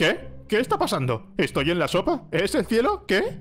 ¿Qué? ¿Qué está pasando? ¿Estoy en la sopa? ¿Es el cielo? ¿Qué?